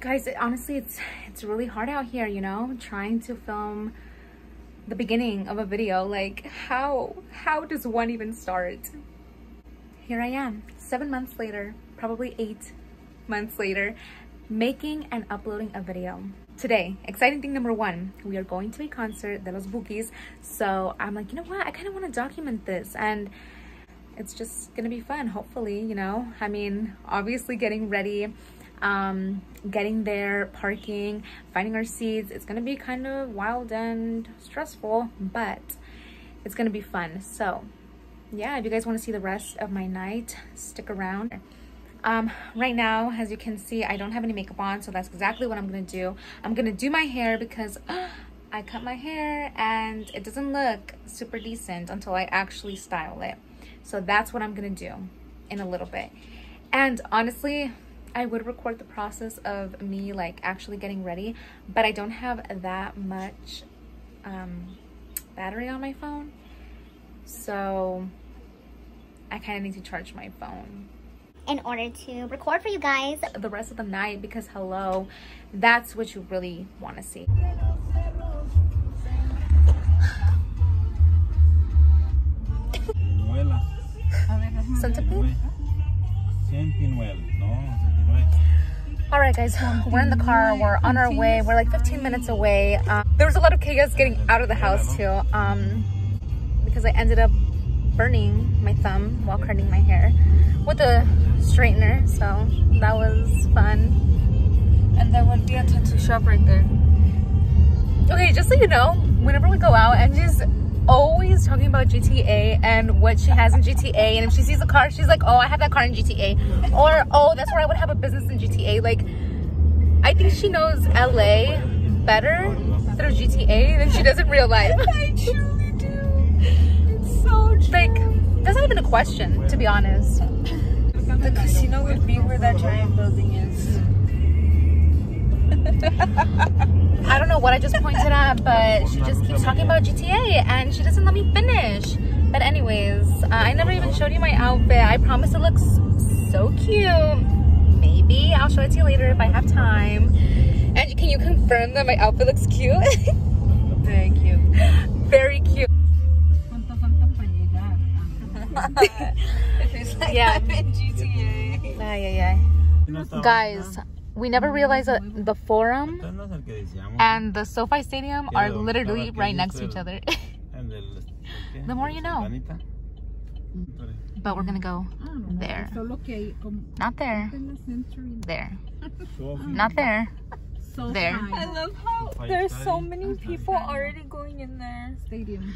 guys, it, honestly, it's it's really hard out here, you know, trying to film the beginning of a video. Like, how how does one even start? Here I am, seven months later, probably eight months later, making and uploading a video. Today, exciting thing number one, we are going to a concert de los Bukis. So I'm like, you know what? I kind of want to document this and it's just gonna be fun, hopefully, you know? I mean, obviously getting ready, um, getting there, parking, finding our seats. It's gonna be kind of wild and stressful, but it's gonna be fun. So yeah, if you guys wanna see the rest of my night, stick around. Um, right now, as you can see, I don't have any makeup on, so that's exactly what I'm gonna do. I'm gonna do my hair because uh, I cut my hair and it doesn't look super decent until I actually style it. So that's what I'm gonna do in a little bit. And honestly, I would record the process of me like actually getting ready, but I don't have that much um, battery on my phone. So I kind of need to charge my phone in order to record for you guys the rest of the night because hello, that's what you really want to see. Centipede? Sentinel, no, All right, guys, we're in the car. We're on our way. We're like 15 minutes away. Um, there was a lot of chaos getting out of the house too, um, because I ended up burning my thumb while cutting my hair with a straightener. So that was fun. And there would be a tattoo shop right there. Okay, just so you know, whenever we go out, Angie's always talking about GTA and what she has in GTA. And if she sees a car, she's like, oh, I have that car in GTA. Or, oh, that's where I would have a business in GTA. Like, I think she knows LA better through GTA than she does in real life. I truly do. It's so true. Like, that's not even a question, to be honest. The casino would be where that giant building is. I don't know what I just pointed at, but she just keeps talking about GTA and she doesn't let me finish. But anyways, uh, I never even showed you my outfit. I promise it looks so cute. Maybe I'll show it to you later if I have time. And can you confirm that my outfit looks cute? Very cute. Very cute. like Yeah. I'm in GTA. Yeah, yeah, yeah. Guys, we never realized that the forum and the SoFi Stadium are literally right next to each other. The more you know. but we're gonna go there. Not there. There. Not there. There. I love how there's so many people already going in there. Stadium.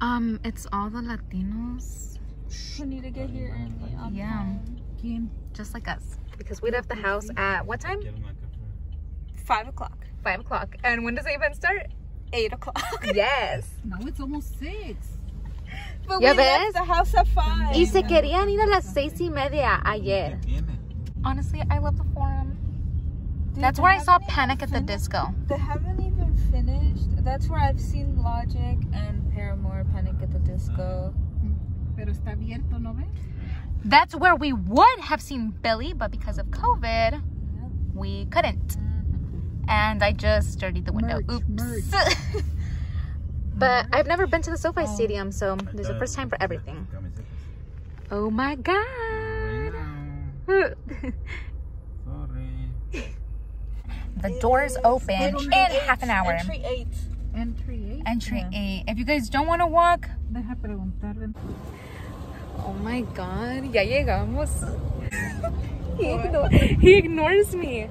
Um, it's all the Latinos. We need to get here early. on Yeah. Just like us. Because we left the house at what time? Five o'clock. Five o'clock. And when does the event start? Eight o'clock. Yes. No, it's almost six. But Ya we ves? left the house at five. Y se querían ir a las seis y media ayer. Honestly, I love the forum. Dude, That's where I saw Panic at the Disco. They haven't even finished. That's where I've seen Logic and Paramore Panic at the Disco. Pero está abierto, ¿no ves? That's where we would have seen Billy, but because of COVID, we couldn't. And I just dirtied the window. Merch, Oops. merch. but I've never been to the SoFi oh. Stadium, so there's a first time for everything. Oh my god. the doors open in half an hour. Entry eight. Entry eight. Entry 8. If you guys don't want to walk, Deja preguntarle. Oh my god, ya llegamos. he, he ignores me.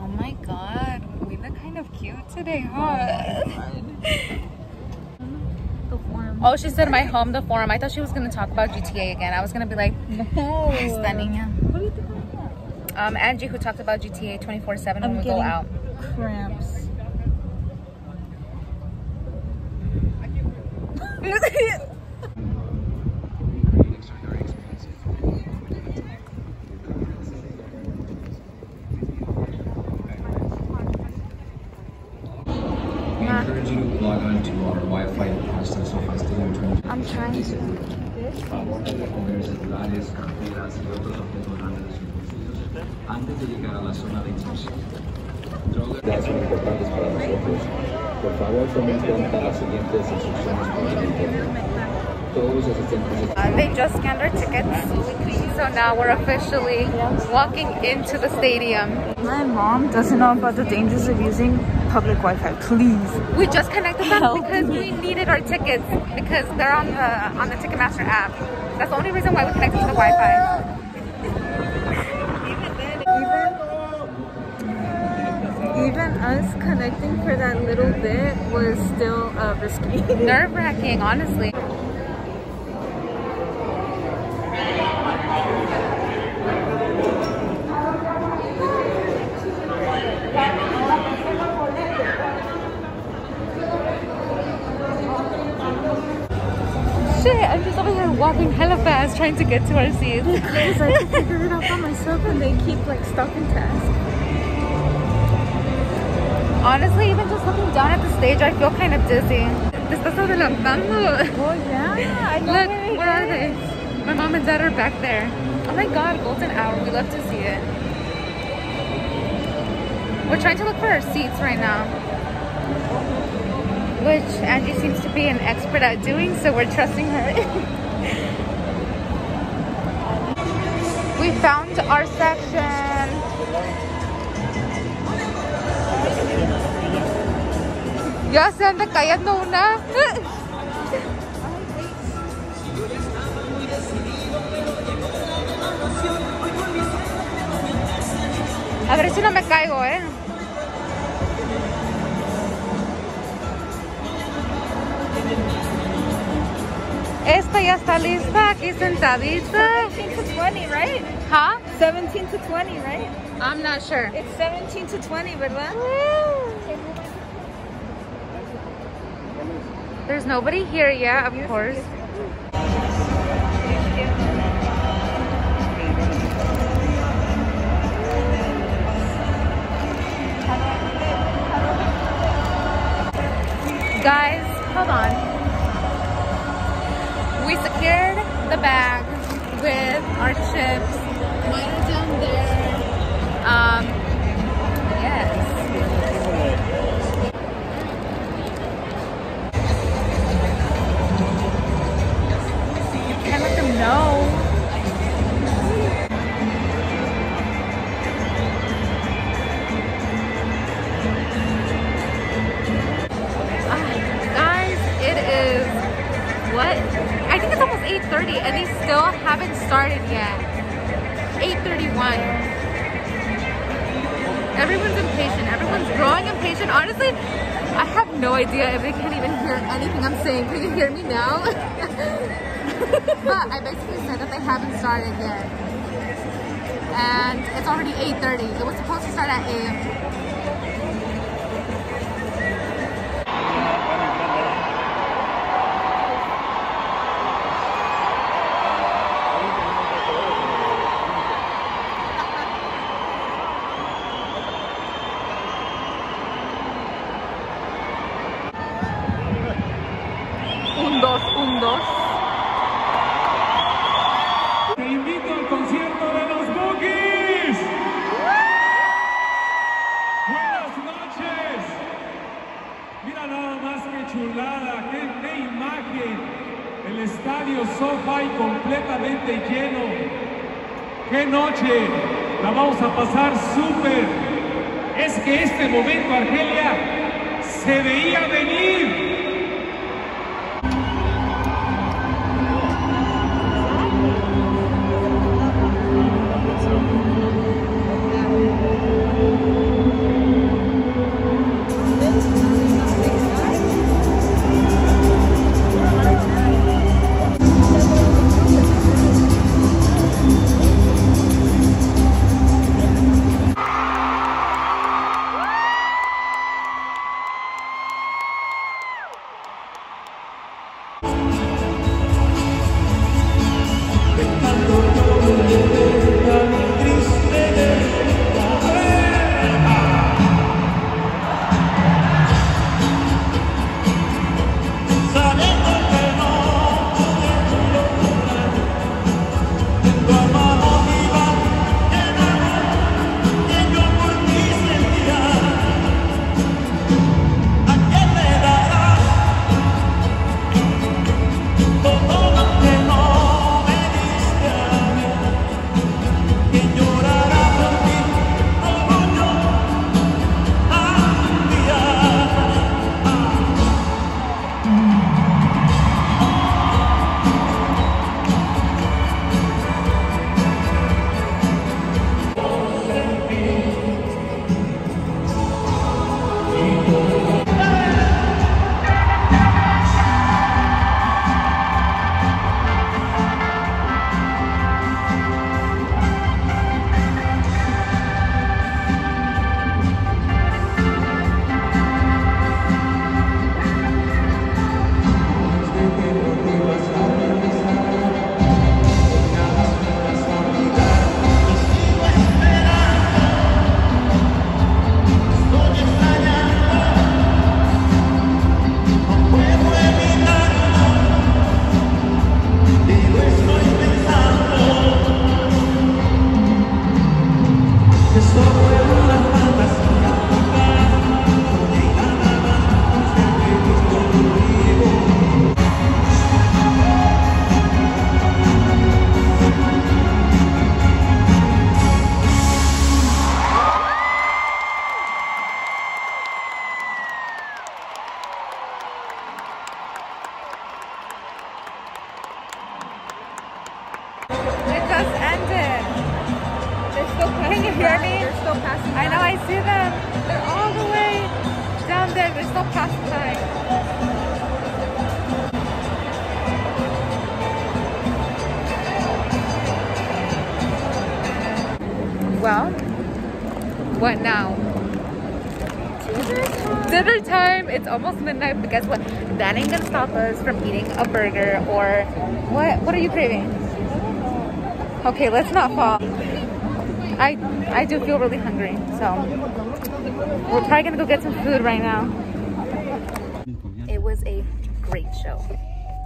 Oh my god, we look kind of cute today, huh? The forum. Oh, she said my home, the forum. I thought she was gonna talk about GTA again. I was gonna be like, No. esta niña. Um, Angie, who talked about GTA 24/7 when I'm we go out. Cramps. We encourage you to log on to our Wi-Fi hashtag SoFi Stadium 2020. I'm trying to. Favor de comer celulares, carteras y otros objetos grandes desconocidos antes de llegar a la zona de inspección. Drogas son importantes para nosotros. Por favor, tome en cuenta las siguientes instrucciones para el. Todos los asistentes Uh, they just scanned our tickets, so now we're officially walking into the stadium. My mom doesn't know about the dangers of using public Wi-Fi. Please. We just connected them Help because we needed our tickets because they're on the on the Ticketmaster app. That's the only reason why we connected to the Wi-Fi. Even us connecting for that little bit was still uh, risky. Nerve-wracking, honestly. Shit, I'm just over here walking fast trying to get to our seats. Because I can figure it out by myself and they keep like stopping to ask. Honestly, even just looking down at the stage, I feel kind of dizzy. Te estás adelantando. Oh yeah, I know Look, where where are they? My mom and dad are back there. Oh my god, golden hour. We love to see it. We're trying to look for our seats right now. Which Angie seems to be an expert at doing, so we're trusting her. we found our section. Ya se anda cayendo una. A ver si no me caigo, ¿eh? Esta ya está lista, aquí sentadita. 17 to 20, right? Huh? 17 to 20, right? I'm not sure. It's 17 to 20, ¿verdad? There's nobody here yet, of course. Guys, hold on. We secured the bag with our chips. Are down there. Um, yes. You can't let them know. Ah, guys, it is what? I think it's almost 8:30 and they still haven't started yet. 8:31. Everyone's impatient. Everyone's growing impatient. Honestly, I have no idea if they can even hear anything I'm saying. Can you hear me now? but I basically said that they haven't started yet. And it's already 8.30. It was supposed to start at 8. La vamos a pasar súper. Es que este momento, Argelia, se veía venir. It's almost midnight, but guess what? That ain't gonna stop us from eating a burger or what? What are you craving? Okay, let's not fall. I I do feel really hungry, so we're probably gonna go get some food right now. It was a great show,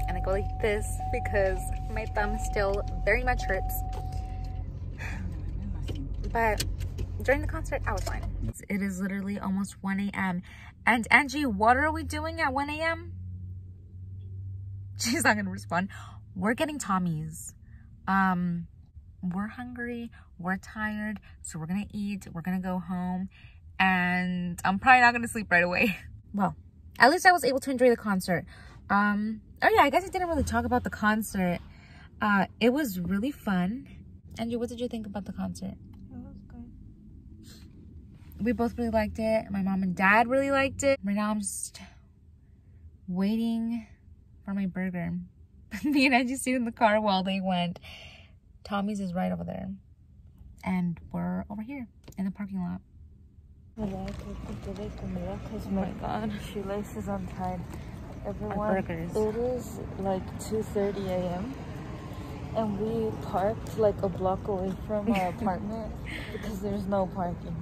and I go like this because my thumb still very much hurts. But during the concert, I was fine. It is literally almost 1 a.m. And Angie, what are we doing at 1 a.m.? She's not gonna respond. We're getting Tommy's. Um, we're hungry, we're tired, so we're gonna eat, we're gonna go home, and I'm probably not gonna sleep right away. Well, at least I was able to enjoy the concert. Um, oh yeah, I guess I didn't really talk about the concert. Uh, it was really fun. Andrew, what did you think about the concert? We both really liked it. My mom and dad really liked it. Right now I'm just waiting for my burger. Me and Angie stayed in the car while they went. Tommy's is right over there. And we're over here in the parking lot. Oh my god. Shoelaces untied. Everyone, burgers. it is like 2.30 a.m. And we parked like a block away from our apartment because there's no parking.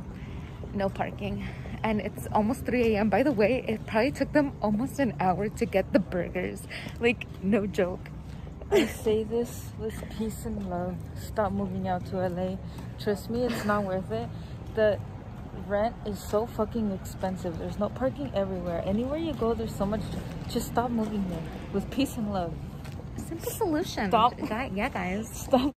No parking. And it's almost 3 a.m. By the way, it probably took them almost an hour to get the burgers. Like, no joke. I say this with peace and love. Stop moving out to LA. Trust me, it's not worth it. The rent is so fucking expensive. There's no parking everywhere. Anywhere you go, there's so much. Just stop moving there with peace and love. Simple solution. Stop. Guy- yeah, guys. Stop